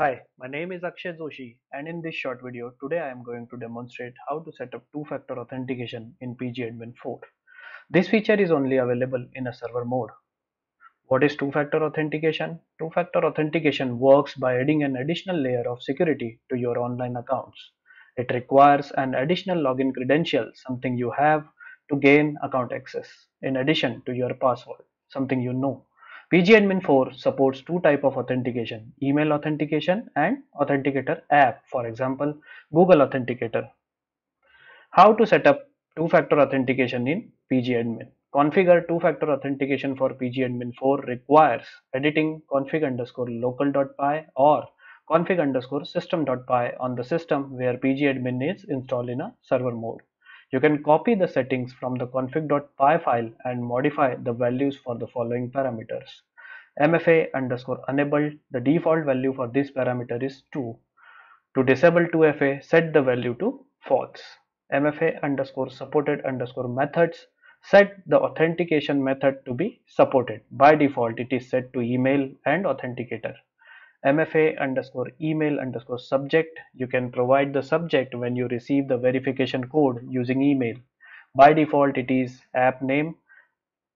Hi, my name is Akshay Joshi and in this short video today I am going to demonstrate how to set up two-factor authentication in pgadmin 4. This feature is only available in a server mode. What is two-factor authentication? Two-factor authentication works by adding an additional layer of security to your online accounts. It requires an additional login credential, something you have to gain account access, in addition to your password, something you know. Pgadmin 4 supports two type of authentication email authentication and authenticator app. For example google authenticator. How to set up two-factor authentication in pgadmin configure two-factor authentication for pgadmin 4 requires editing config underscore local.py or config underscore system.py on the system where pgadmin is installed in a server mode you can copy the settings from the config.py file and modify the values for the following parameters. MFA underscore enabled, the default value for this parameter is 2. To disable 2FA, set the value to false. MFA underscore supported underscore methods, set the authentication method to be supported. By default, it is set to email and authenticator mfa underscore email underscore subject. You can provide the subject when you receive the verification code using email. By default it is app name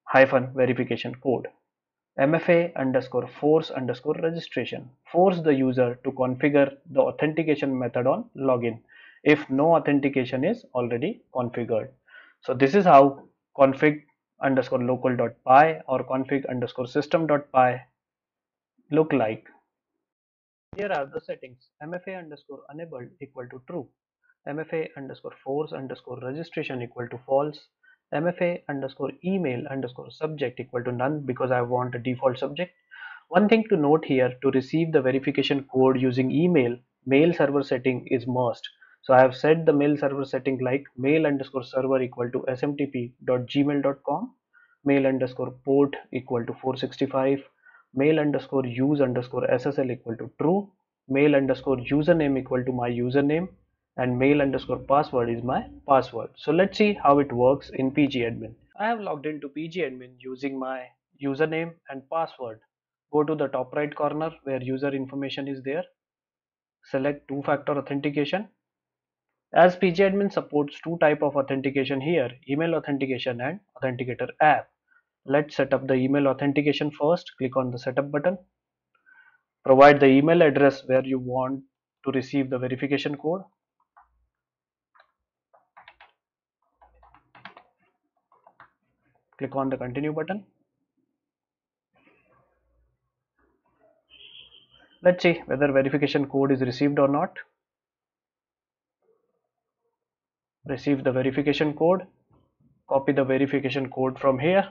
hyphen verification code. Mfa underscore force underscore registration. Force the user to configure the authentication method on login if no authentication is already configured. So this is how config underscore local.py or config underscore system.py look like here are the settings. MFA underscore enabled equal to true. MFA underscore force underscore registration equal to false. MFA underscore email underscore subject equal to none because I want a default subject. One thing to note here to receive the verification code using email, mail server setting is must. So I have set the mail server setting like mail underscore server equal to smtp.gmail.com, mail underscore port equal to 465, mail underscore use underscore ssl equal to true mail underscore username equal to my username and mail underscore password is my password. So let's see how it works in pgadmin i have logged into pgadmin using my username and password. Go to the top right corner where user information is there. Select two-factor authentication. As pgadmin supports two type of authentication here email authentication and authenticator app let's set up the email authentication first. Click on the setup button. Provide the email address where you want to receive the verification code. Click on the continue button. Let's see whether verification code is received or not. Receive the verification code. Copy the verification code from here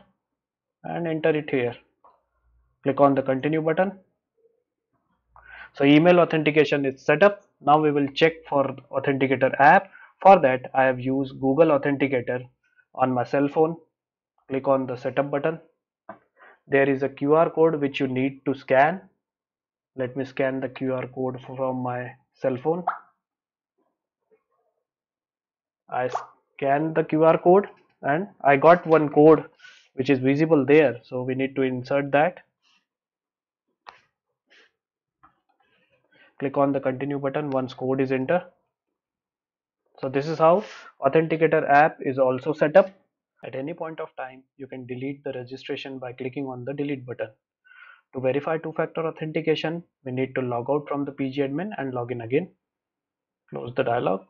and enter it here. Click on the continue button. So email authentication is set up. Now we will check for authenticator app. For that i have used google authenticator on my cell phone. Click on the setup button. There is a qr code which you need to scan. Let me scan the qr code from my cell phone. I scan the qr code and i got one code which is visible there. So we need to insert that. Click on the continue button once code is entered. So this is how authenticator app is also set up. At any point of time you can delete the registration by clicking on the delete button. To verify two-factor authentication we need to log out from the pgadmin and log in again. Close the dialog.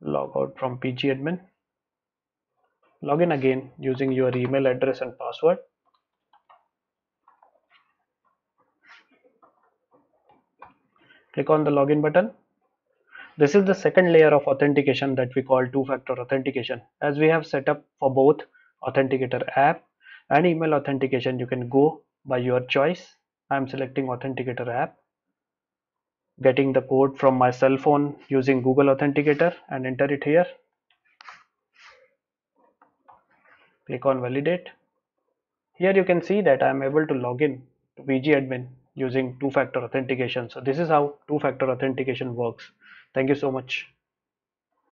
Log out from pgadmin log in again using your email address and password. Click on the login button. This is the second layer of authentication that we call two-factor authentication. As we have set up for both authenticator app and email authentication you can go by your choice. I am selecting authenticator app getting the code from my cell phone using google authenticator and enter it here click on validate. Here you can see that I am able to log in to pgadmin using two-factor authentication. So this is how two-factor authentication works. Thank you so much